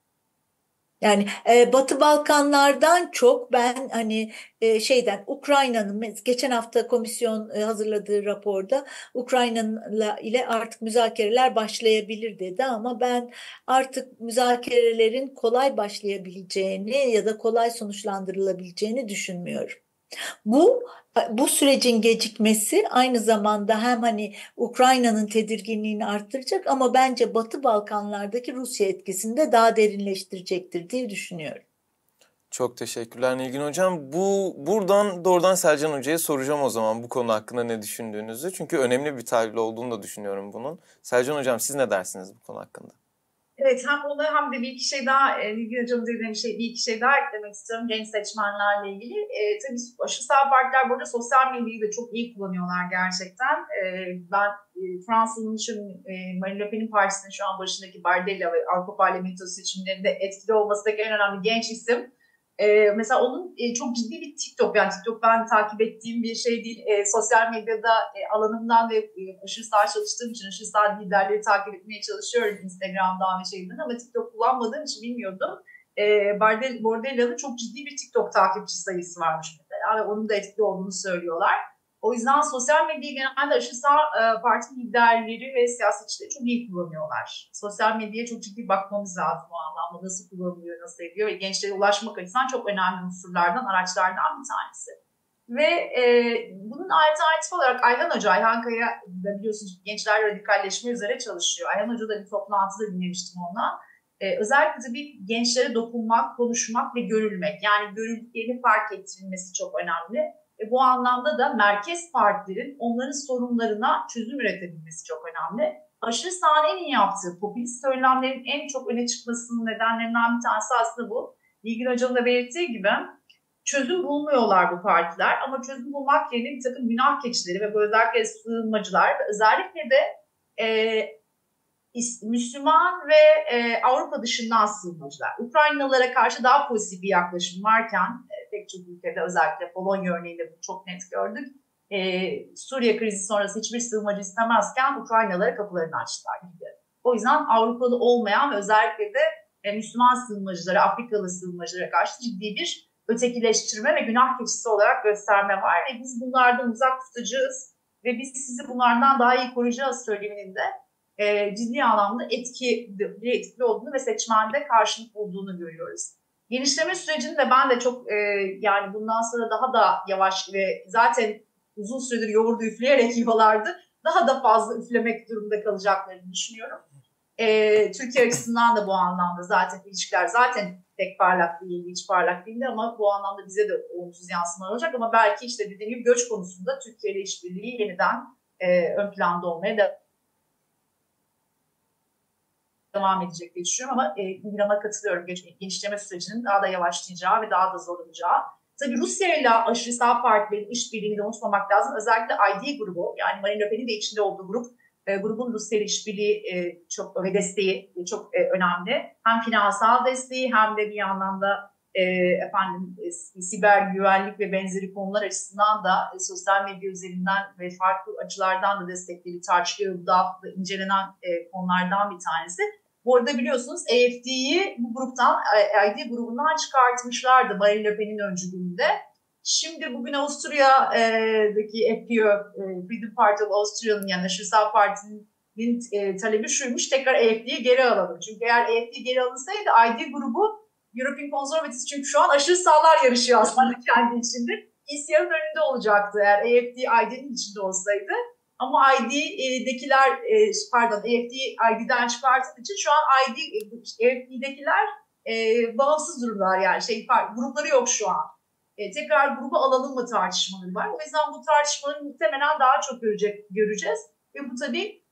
Yani e, Batı Balkanlardan çok ben hani e, şeyden Ukrayna'nın geçen hafta komisyon e, hazırladığı raporda Ukrayna'la ile artık müzakereler başlayabilir dedi ama ben artık müzakerelerin kolay başlayabileceğini ya da kolay sonuçlandırılabileceğini düşünmüyorum. Bu bu sürecin gecikmesi aynı zamanda hem hani Ukrayna'nın tedirginliğini arttıracak ama bence Batı Balkanlardaki Rusya etkisini de daha derinleştirecektir diye düşünüyorum. Çok teşekkürler Nilgün Hocam. Bu buradan doğrudan Selcan Hoca'ya soracağım o zaman bu konu hakkında ne düşündüğünüzü. Çünkü önemli bir tahlil olduğunu da düşünüyorum bunun. Selcan Hocam siz ne dersiniz bu konu hakkında? Evet hem onu hem de bir iki şey daha e, Nilgün Hocam'ın dediğim şey bir iki şey daha eklemek istiyorum genç seçmenlerle ilgili. E, tabii aşı sağ partiler burada sosyal medyayı da çok iyi kullanıyorlar gerçekten. E, ben e, Fransa'nın şu e, Marine Le Pen'in partisinin şu an başındaki Bardella ve Avrupa Parlamentosu seçimlerinde etkili olmasındaki en önemli genç isim e, mesela onun e, çok ciddi bir TikTok yani TikTok ben takip ettiğim bir şey değil. E, sosyal medyada e, alanımdan ve e, aşırı sağ çalıştığım için aşırı sağ liderleri takip etmeye çalışıyorum Instagram'dan ve şeyden ama TikTok kullanmadığım için bilmiyordum. E, Bordella'nın çok ciddi bir TikTok takipçi sayısı varmış mesela ve onun da etkili olduğunu söylüyorlar. O yüzden sosyal medyayı genelde aşırı sağ e, parti liderleri ve siyasetçileri çok iyi kullanıyorlar. Sosyal medyaya çok ciddi bakmamız lazım o anlamda. Nasıl kullanılıyor, nasıl ediyor ve gençlere ulaşmak açısından çok önemli unsurlardan, araçlardan bir tanesi. Ve e, bunun alternatif olarak Ayhan Hoca, Ayhan Kaya da biliyorsunuz gençler radikalleşme üzere çalışıyor. Ayhan Hoca da bir toplantıda dinlemiştim ondan. Ee, özellikle tabii gençlere dokunmak, konuşmak ve görülmek. Yani görüldüklerini fark ettirilmesi çok önemli e, bu anlamda da merkez partilerin onların sorunlarına çözüm üretebilmesi çok önemli. Aşırı sağın en iyi yaptığı popülist söylemlerin en çok öne çıkmasının nedenlerinden bir tanesi aslında bu. Bilgin Hocam'ın da belirttiği gibi çözüm bulmuyorlar bu partiler ama çözüm bulmak yerine bir takım günah keçileri ve özellikle sığınmacılar ve özellikle de e, Müslüman ve e, Avrupa dışından sığınmacılar. Ukraynalılara karşı daha pozitif bir yaklaşım varken e, pek çok ülkede özellikle Polonya örneğinde bunu çok net gördük. E, Suriye krizi sonrası hiçbir sığınmacı istemezken Ukraynalılara kapılarını açtılar gibi. O yüzden Avrupalı olmayan ve özellikle de e, Müslüman sığınmacılara, Afrikalı sığınmacılara karşı ciddi bir ötekileştirme ve günah keçisi olarak gösterme var. Ve biz bunlardan uzak tutacağız ve biz sizi bunlardan daha iyi koruyacağız söyleminin de e, ciddi anlamda etki, etkili olduğunu ve seçmende karşılık bulduğunu görüyoruz. Genişleme sürecini de ben de çok e, yani bundan sonra daha da yavaş ve zaten uzun süredir yoğurdu üfleyerek <laughs> yiyorlardı. Daha da fazla üflemek durumunda kalacaklarını düşünüyorum. E, Türkiye açısından da bu anlamda zaten ilişkiler zaten pek parlak değil, hiç parlak değildi ama bu anlamda bize de olumsuz yansımalar olacak. Ama belki işte dediğim gibi göç konusunda Türkiye ile işbirliği yeniden e, ön planda olmaya devam devam edecek diye düşünüyorum ama e, İran'a katılıyorum. Genişleme sürecinin daha da yavaşlayacağı ve daha da zorlanacağı. Tabii Rusya ile aşırı sağ partilerin işbirliğini de unutmamak lazım. Özellikle ID grubu yani Marine Le Pen'in de içinde olduğu grup e, grubun Rusya ile işbirliği e, çok ve desteği e, çok e, önemli. Hem finansal desteği hem de bir yandan da e, efendim e, siber güvenlik ve benzeri konular açısından da e, sosyal medya üzerinden ve farklı açılardan da destekleri tartışılıyor. Bu da incelenen e, konulardan bir tanesi. Bu arada biliyorsunuz AFD'yi bu gruptan, ID grubundan çıkartmışlardı Marine Le Pen'in öncülüğünde. Şimdi bugün Avusturya'daki FPÖ, e, Freedom Party of Austria'nın yani Aşırı Sağ Parti'nin e, talebi şuymuş tekrar AFD'yi geri alalım. Çünkü eğer AFD geri alınsaydı ID grubu European Conservatives çünkü şu an aşırı sağlar yarışıyor aslında <laughs> kendi içinde. İsyanın önünde olacaktı eğer AFD ID'nin içinde olsaydı. Ama ID'dekiler e, pardon AFD ID'den çıkarttığı için şu an ID AFD'dekiler e, bağımsız durumlar yani şey grupları yok şu an. E, tekrar grubu alalım mı tartışmaları var. O yüzden bu tartışmaları muhtemelen daha çok görecek, göreceğiz. Ve bu tabii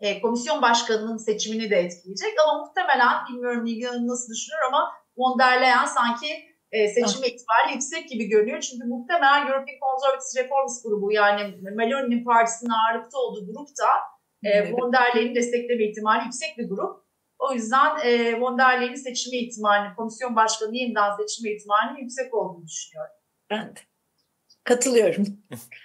e, komisyon başkanının seçimini de etkileyecek. Ama muhtemelen bilmiyorum Nilgün nasıl düşünür ama von der Leyen sanki e, seçilme ihtimali yüksek gibi görünüyor. Çünkü muhtemelen European Conservative Reformist grubu yani Meloni'nin partisinin ağırlıkta olduğu grup da e, von der Leyen'i destekleme ihtimali yüksek bir grup. O yüzden e, von der Leyen'in seçilme ihtimali, komisyon başkanı yeniden seçilme ihtimalinin yüksek olduğunu düşünüyorum. Ben de katılıyorum.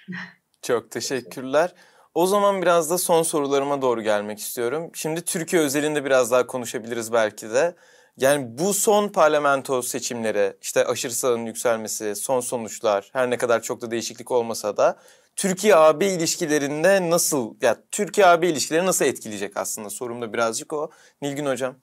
<laughs> Çok teşekkürler. O zaman biraz da son sorularıma doğru gelmek istiyorum. Şimdi Türkiye özelinde biraz daha konuşabiliriz belki de. Yani bu son parlamento seçimleri, işte aşırı sağın yükselmesi, son sonuçlar, her ne kadar çok da değişiklik olmasa da Türkiye-AB ilişkilerinde nasıl, ya Türkiye-AB ilişkileri nasıl etkileyecek aslında sorum da birazcık o. Nilgün Hocam.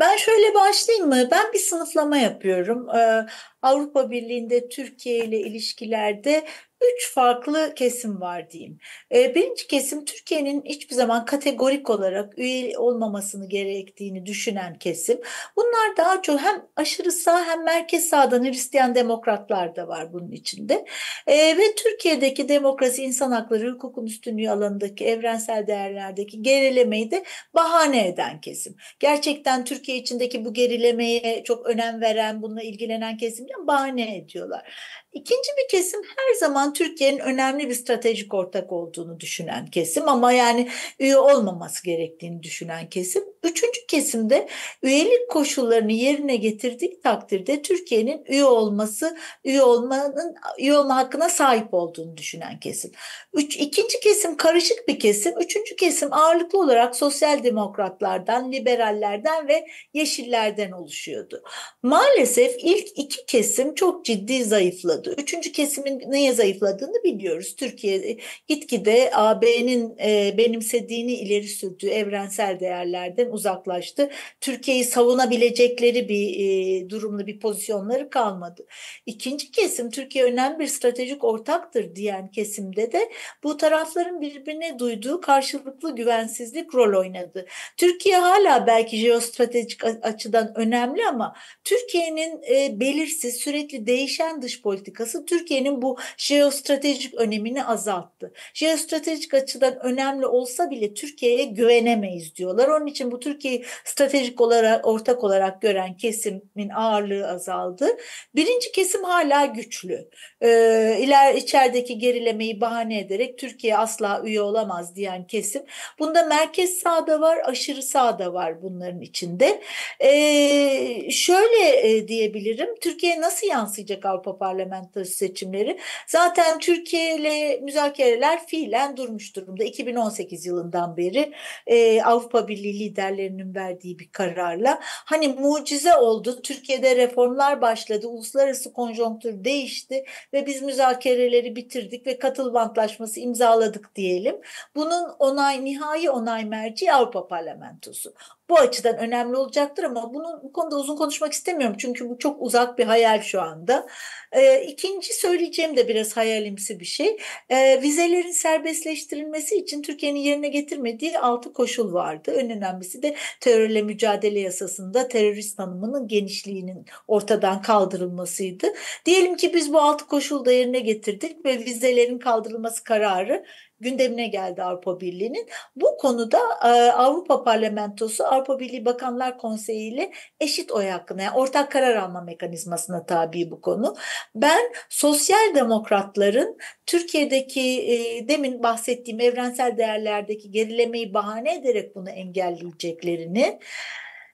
Ben şöyle başlayayım mı? Ben bir sınıflama yapıyorum. Ee, Avrupa Birliği'nde Türkiye ile ilişkilerde üç farklı kesim var diyeyim. E, birinci kesim Türkiye'nin hiçbir zaman kategorik olarak üye olmamasını gerektiğini düşünen kesim. Bunlar daha çok hem aşırı sağ hem merkez sağdan Hristiyan demokratlar da var bunun içinde. E, ve Türkiye'deki demokrasi, insan hakları, hukukun üstünlüğü alanındaki evrensel değerlerdeki gerilemeyi de bahane eden kesim. Gerçekten Türkiye içindeki bu gerilemeye çok önem veren, bununla ilgilenen kesimden bahane ediyorlar. İkinci bir kesim her zaman Türkiye'nin önemli bir stratejik ortak olduğunu düşünen kesim ama yani üye olmaması gerektiğini düşünen kesim. Üçüncü kesimde üyelik koşullarını yerine getirdiği takdirde Türkiye'nin üye olması, üye olmanın üye olma hakkına sahip olduğunu düşünen kesim. Üç, ikinci kesim karışık bir kesim. Üçüncü kesim ağırlıklı olarak sosyal demokratlardan, liberallerden ve yeşillerden oluşuyordu. Maalesef ilk iki kesim çok ciddi zayıfladı. Üçüncü kesimin neye zayıfladığını biliyoruz. Türkiye gitgide AB'nin e, benimsediğini ileri sürdüğü evrensel değerlerden uzaklaştı. Türkiye'yi savunabilecekleri bir e, durumda bir pozisyonları kalmadı. İkinci kesim Türkiye önemli bir stratejik ortaktır diyen kesimde de bu tarafların birbirine duyduğu karşılıklı güvensizlik rol oynadı. Türkiye hala belki jeostratejik açıdan önemli ama Türkiye'nin e, belirsiz sürekli değişen dış politikası Türkiye'nin bu jeostratejik önemini azalttı. Jeostratejik açıdan önemli olsa bile Türkiye'ye güvenemeyiz diyorlar. Onun için bu Türkiye'yi stratejik olarak ortak olarak gören kesimin ağırlığı azaldı. Birinci kesim hala güçlü. Ee, iler içerideki gerilemeyi bahane ederek Türkiye asla üye olamaz diyen kesim. Bunda merkez sağda var, aşırı sağda var bunların içinde. Ee, şöyle e, diyebilirim. Türkiye nasıl yansıyacak Avrupa Parlamentosu seçimleri? Zaten Türkiye ile müzakereler fiilen durmuş durumda. 2018 yılından beri e, Avrupa Birliği liderlerinin verdiği bir kararla hani mucize oldu. Türkiye'de reformlar başladı. Uluslararası konjonktür değişti ve biz müzakereleri bitirdik ve katıl antlaşması imzaladık diyelim. Bunun onay nihai onay merci Avrupa Parlamentosu. Bu açıdan önemli olacaktır ama bunu bu konuda uzun konuşmak istemiyorum çünkü bu çok uzak bir hayal şu anda. E, ikinci söyleyeceğim de biraz hayalimsi bir şey. E, vizelerin serbestleştirilmesi için Türkiye'nin yerine getirmediği altı koşul vardı. En önemlisi de terörle mücadele yasasında terörist tanımının genişliğinin ortadan kaldırılmasıydı. Diyelim ki biz bu altı koşulu da yerine getirdik ve vizelerin kaldırılması kararı gündemine geldi Avrupa Birliği'nin. Bu konuda e, Avrupa Parlamentosu Avrupa Birliği Bakanlar Konseyi ile eşit oy hakkına yani ortak karar alma mekanizmasına tabi bu konu. Ben sosyal demokratların Türkiye'deki e, demin bahsettiğim evrensel değerlerdeki gerilemeyi bahane ederek bunu engelleyeceklerini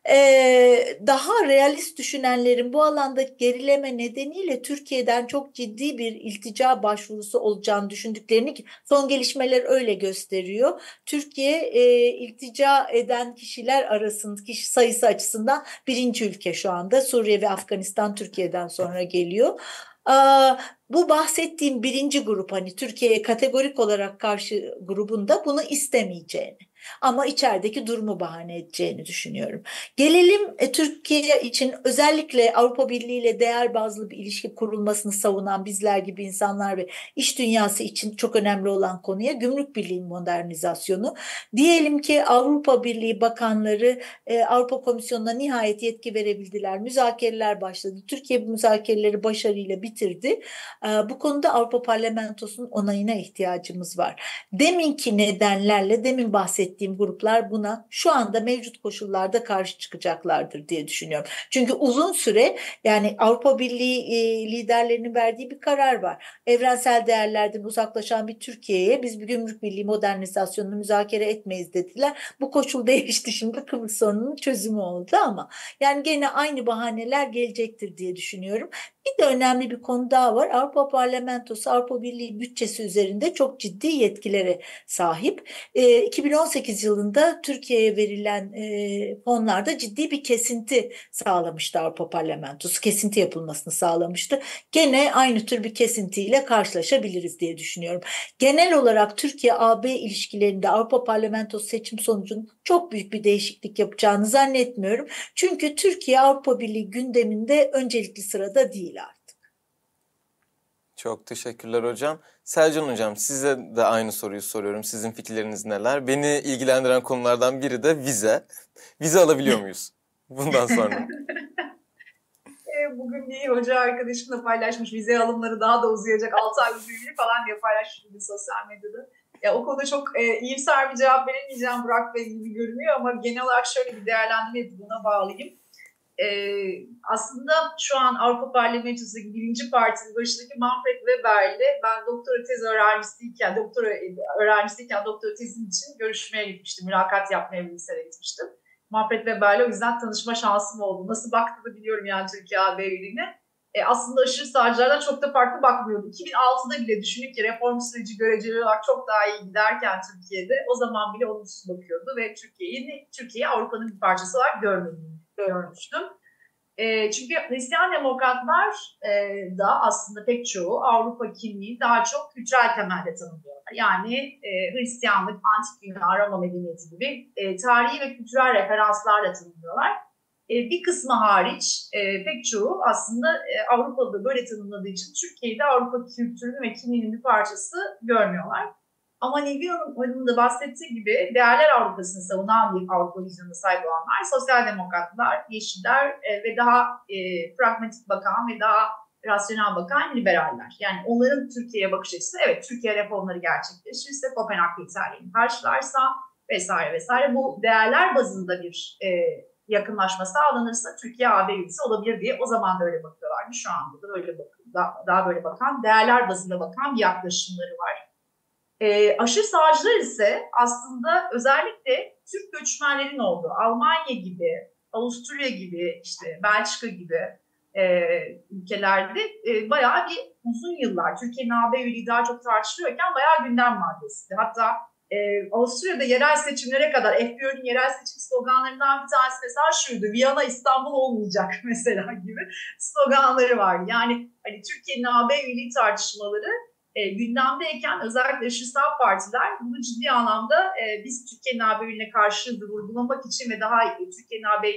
ee, daha realist düşünenlerin bu alanda gerileme nedeniyle Türkiye'den çok ciddi bir iltica başvurusu olacağını düşündüklerini son gelişmeler öyle gösteriyor. Türkiye e, iltica eden kişiler arasında kişi sayısı açısından birinci ülke şu anda. Suriye ve Afganistan Türkiye'den sonra geliyor. Bu bahsettiğim birinci grup hani Türkiye'ye kategorik olarak karşı grubunda bunu istemeyeceğini ama içerideki durumu bahane edeceğini düşünüyorum. Gelelim e, Türkiye için özellikle Avrupa Birliği ile değer bazlı bir ilişki kurulmasını savunan bizler gibi insanlar ve iş dünyası için çok önemli olan konuya gümrük birliğinin modernizasyonu. Diyelim ki Avrupa Birliği bakanları e, Avrupa Komisyonu'na nihayet yetki verebildiler. Müzakereler başladı. Türkiye bu müzakereleri başarıyla bitirdi. E, bu konuda Avrupa Parlamentosu'nun onayına ihtiyacımız var. Deminki nedenlerle demin bahsettiğim bahsettiğim gruplar buna şu anda mevcut koşullarda karşı çıkacaklardır diye düşünüyorum. Çünkü uzun süre yani Avrupa Birliği e, liderlerinin verdiği bir karar var. Evrensel değerlerden uzaklaşan bir Türkiye'ye biz bir gümrük birliği modernizasyonunu müzakere etmeyiz dediler. Bu koşul <laughs> değişti şimdi Kıbrıs sorununun çözümü oldu ama yani gene aynı bahaneler gelecektir diye düşünüyorum. Bir de önemli bir konu daha var. Avrupa Parlamentosu Avrupa Birliği bütçesi üzerinde çok ciddi yetkilere sahip. E, 2018 yılında Türkiye'ye verilen e, fonlarda ciddi bir kesinti sağlamıştı Avrupa Parlamentosu. Kesinti yapılmasını sağlamıştı. Gene aynı tür bir kesintiyle karşılaşabiliriz diye düşünüyorum. Genel olarak Türkiye-AB ilişkilerinde Avrupa Parlamentosu seçim sonucunun çok büyük bir değişiklik yapacağını zannetmiyorum. Çünkü Türkiye Avrupa Birliği gündeminde öncelikli sırada değil. Çok teşekkürler hocam. Selcan hocam size de aynı soruyu soruyorum. Sizin fikirleriniz neler? Beni ilgilendiren konulardan biri de vize. Vize alabiliyor muyuz <laughs> bundan sonra? <laughs> E, bugün bir hoca arkadaşımla paylaşmış vize alımları daha da uzayacak 6 ay uzayabilir falan diye paylaşmış sosyal medyada. Ya, o konuda çok e, iyimser bir cevap veremeyeceğim Burak Bey gibi görünüyor ama genel olarak şöyle bir değerlendirme buna bağlayayım. E, aslında şu an Avrupa Parlamentosu'ndaki birinci partinin başındaki Manfred Weber'le ben doktora tez öğrencisiyken, doktora öğrencisiyken doktora tezim için görüşmeye gitmiştim, mülakat yapmaya Brüksel'e gitmiştim. Manfred Weber'le o yüzden tanışma şansım oldu. Nasıl baktığını biliyorum yani Türkiye AB üyeliğine. E, aslında aşırı sağcılardan çok da farklı bakmıyordu. 2006'da bile düşünün ki reform süreci göreceli olarak çok daha iyi giderken Türkiye'de o zaman bile olumsuz bakıyordu ve Türkiye'yi Türkiye'yi Avrupa'nın bir parçası olarak görmediğini görmüştüm. E, çünkü Hristiyan demokratlar e, da aslında pek çoğu Avrupa kimliği daha çok kültürel temelde tanımlıyorlar. Yani e, Hristiyanlık, antik dünya, Roma medeniyeti gibi e, tarihi ve kültürel referanslarla tanımlıyorlar. E, bir kısmı hariç e, pek çoğu aslında e, Avrupa'da böyle tanımladığı için Türkiye'de Avrupa kültürünün ve kimliğinin bir parçası görmüyorlar. Ama Nilgün Hanım'ın da bahsettiği gibi değerler Avrupa'sını savunan bir Avrupa vizyonuna sahip olanlar sosyal demokratlar, yeşiller e, ve daha e, pragmatik bakan ve daha rasyonel bakan liberaller. Yani onların Türkiye'ye bakış açısı evet Türkiye reformları gerçekleşirse Kopenhag kriterlerini karşılarsa vesaire vesaire bu değerler bazında bir e, yakınlaşma sağlanırsa Türkiye AB üyesi olabilir diye o zaman da öyle bakıyorlardı. Şu anda da öyle bakın, daha, daha böyle bakan değerler bazında bakan bir yaklaşımları var. E, aşırı sağcılar ise aslında özellikle Türk göçmenlerin olduğu Almanya gibi, Avusturya gibi, işte Belçika gibi e, ülkelerde e, bayağı bir uzun yıllar Türkiye'nin AB üyeliği daha çok tartışılıyorken bayağı gündem maddesiydi. Hatta e, Avusturya'da yerel seçimlere kadar FPÖ'nün yerel seçim sloganlarından bir tanesi mesela şuydu. Viyana İstanbul olmayacak <laughs> mesela gibi sloganları vardı. Yani hani Türkiye'nin AB üyeliği tartışmaları e, gündemdeyken özellikle aşırı sağ partiler bunu ciddi anlamda e, biz Türkiye'nin AB üyeliğine karşı vurgulamak için ve daha e, Türkiye'nin AB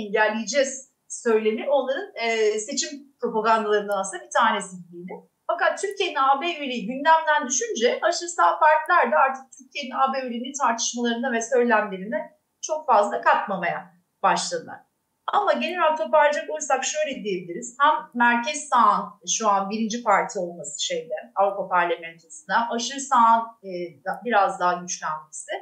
engelleyeceğiz söylemi onların e, seçim propagandalarından aslında bir tanesi gibiydi. Fakat Türkiye'nin AB üyeliği gündemden düşünce aşırı sağ partiler de artık Türkiye'nin AB üyeliğini tartışmalarına ve söylemlerine çok fazla katmamaya başladılar. Ama genel olarak toparlayacak olursak şöyle diyebiliriz. Hem merkez sağın şu an birinci parti olması şeyde Avrupa Parlamentosu'nda, aşırı sağın e, biraz daha güçlenmesi.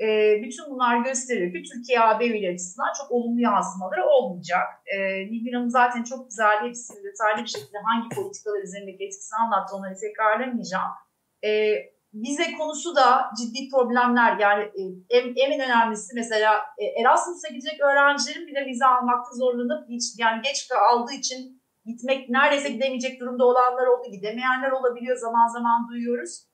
E, bütün bunlar gösteriyor ki Türkiye AB üyeleri açısından çok olumlu yansımaları olmayacak. E, Nilgün zaten çok güzel hepsini detaylı bir şekilde hangi politikalar üzerindeki etkisini anlattı. Onları tekrarlamayacağım. E, vize konusu da ciddi problemler yani e, en, en önemlisi mesela e, Erasmus'a gidecek öğrencilerin bile vize almakta zorlanıp hiç yani geç aldığı için gitmek neredeyse gidemeyecek durumda olanlar oldu gidemeyenler olabiliyor zaman zaman duyuyoruz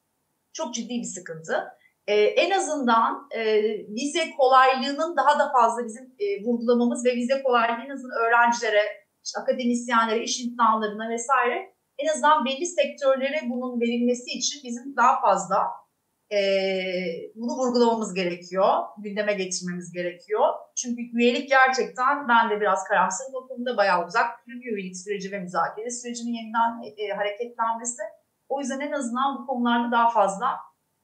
çok ciddi bir sıkıntı. Ee, en azından e, vize kolaylığının daha da fazla bizim e, vurgulamamız ve vize kolaylığının öğrencilere, işte akademisyenlere, iş insanlarına vesaire en azından belli sektörlere bunun verilmesi için bizim daha fazla e, bunu vurgulamamız gerekiyor, gündeme getirmemiz gerekiyor. Çünkü üyelik gerçekten ben de biraz karamsarım o konuda bayağı uzak bir üyelik süreci ve müzakere sürecinin yeniden e, hareketlenmesi. O yüzden en azından bu konularda daha fazla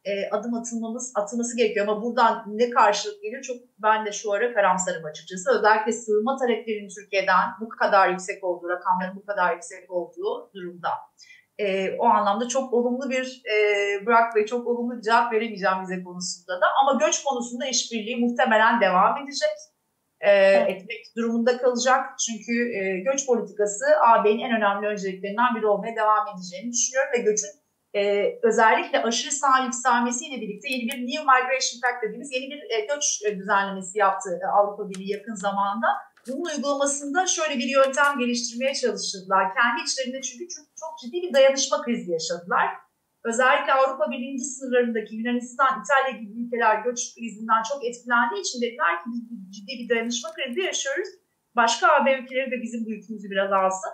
e, adım atılmamız atılması gerekiyor. Ama buradan ne karşılık gelir çok ben de şu ara karamsarım açıkçası. Özellikle sığınma taleplerinin Türkiye'den bu kadar yüksek olduğu, rakamların bu kadar yüksek olduğu durumda. E, o anlamda çok olumlu bir e, Burak Bey çok olumlu bir cevap veremeyeceğim vize konusunda da. Ama göç konusunda işbirliği muhtemelen devam edecek. E, etmek durumunda kalacak. Çünkü e, göç politikası AB'nin en önemli önceliklerinden biri olmaya devam edeceğini düşünüyorum ve göçün e, özellikle aşırı sağ yükselmesiyle birlikte yeni bir New Migration Pact dediğimiz yeni bir e, göç e, düzenlemesi yaptı e, Avrupa Birliği yakın zamanda. Bunun uygulamasında şöyle bir yöntem geliştirmeye çalıştılar. Kendi içlerinde çünkü çok, çok ciddi bir dayanışma krizi yaşadılar. Özellikle Avrupa Birliği sınırlarındaki Yunanistan, İtalya gibi ülkeler göç krizinden çok etkilendiği için dediler ki biz ciddi bir dayanışma krizi yaşıyoruz. Başka AB ülkeleri de bizim bu yükümüzü biraz alsın.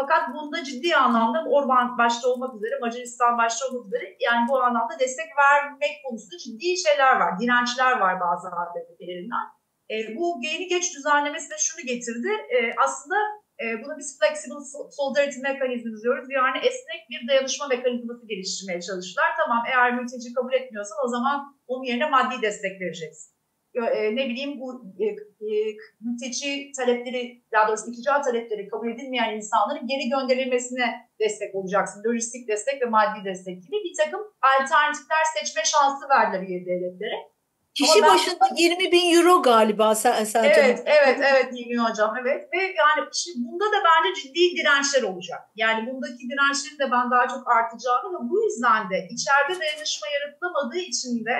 Fakat bunda ciddi anlamda Orban başta olmak üzere, Macaristan başta olmak üzere yani bu anlamda destek vermek konusunda ciddi şeyler var. Dirençler var bazı ABD'lerinden. E, bu yeni geç düzenlemesi de şunu getirdi. E, aslında E, bunu biz flexible solidarity mekanizması diyoruz. Yani esnek bir dayanışma mekanizması geliştirmeye çalıştılar. Tamam eğer mülteci kabul etmiyorsan o zaman onun yerine maddi destek vereceksin. E, ne bileyim bu e, e, mülteci talepleri, daha doğrusu iltica talepleri kabul edilmeyen insanların geri gönderilmesine destek olacaksın. Lojistik destek ve maddi destek gibi bir takım alternatifler seçme şansı verdiler üye devletlere. Kişi ben, başına 20 bin euro galiba Selcan Evet, evet, evet Nilgün Hocam, evet. Ve yani şimdi bunda da bence ciddi dirençler olacak. Yani bundaki dirençlerin de ben daha çok artacağını ve bu yüzden de içeride dayanışma yaratılamadığı için de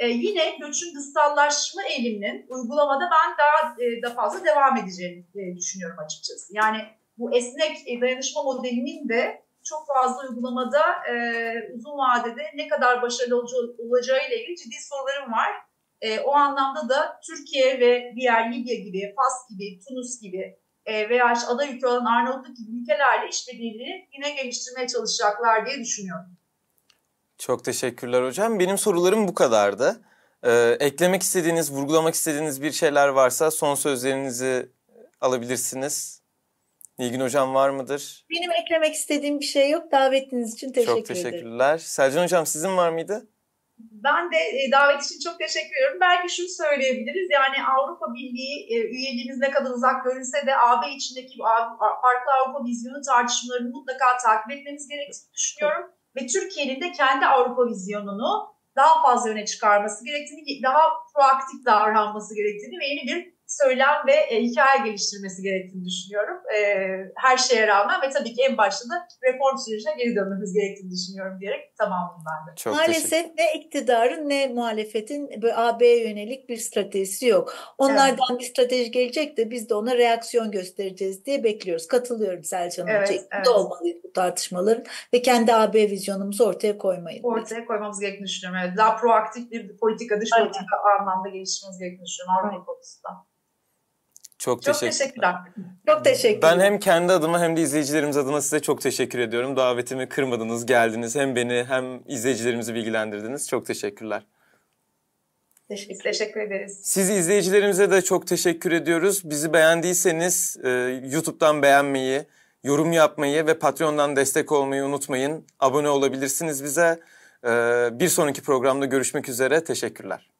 e, yine göçün dışsallaşma eğiliminin uygulamada ben daha e, da fazla devam edeceğini e, düşünüyorum açıkçası. Yani bu esnek e, dayanışma modelinin de çok fazla uygulamada e, uzun vadede ne kadar başarılı olacağı ile ilgili ciddi sorularım var. E, o anlamda da Türkiye ve diğer Libya gibi, Fas gibi, Tunus gibi e, veya aday ülke olan Arnavutluk gibi ülkelerle işbirliğini yine geliştirmeye çalışacaklar diye düşünüyorum. Çok teşekkürler hocam. Benim sorularım bu kadardı. Ee, eklemek istediğiniz, vurgulamak istediğiniz bir şeyler varsa son sözlerinizi alabilirsiniz. Nilgün hocam var mıdır? Benim eklemek istediğim bir şey yok. Davetiniz için teşekkür ederim. Çok teşekkürler. Ederim. Selcan hocam sizin var mıydı? Ben de e, davet için çok teşekkür ediyorum. Belki şunu söyleyebiliriz. Yani Avrupa Birliği e, üyeliğimiz ne kadar uzak görünse de AB içindeki farklı Avrupa vizyonu tartışmalarını mutlaka takip etmemiz gerektiğini düşünüyorum. Ve Türkiye'nin de kendi Avrupa vizyonunu daha fazla öne çıkarması gerektiğini, daha proaktif davranması gerektiğini ve yeni bir söylem ve e, hikaye geliştirmesi gerektiğini düşünüyorum. E, her şeye rağmen ve tabii ki en başta da reform sürecine geri dönmemiz gerektiğini düşünüyorum diyerek tamamladım ben de. Çok Maalesef ne iktidarın ne muhalefetin böyle AB'ye yönelik bir stratejisi yok. Onlardan evet. bir strateji gelecek de biz de ona reaksiyon göstereceğiz diye bekliyoruz. Katılıyorum Selcan evet, Hoca. Evet. olmalıyız bu tartışmaların ve kendi AB vizyonumuzu ortaya koymayın. Ortaya koymamız gerektiğini düşünüyorum. Evet, daha proaktif bir politika, dış politika anlamda geliştirmemiz gerektiğini düşünüyorum Avrupa konusunda. Çok, çok teşekkür. teşekkürler. Çok teşekkür Ben hem kendi adıma hem de izleyicilerimiz adına size çok teşekkür ediyorum. Davetimi kırmadınız, geldiniz. Hem beni hem izleyicilerimizi bilgilendirdiniz. Çok teşekkürler. Teşekkür, teşekkür ederiz. Siz izleyicilerimize de çok teşekkür ediyoruz. Bizi beğendiyseniz e, YouTube'dan beğenmeyi, yorum yapmayı ve Patreon'dan destek olmayı unutmayın. Abone olabilirsiniz bize. E, bir sonraki programda görüşmek üzere. Teşekkürler.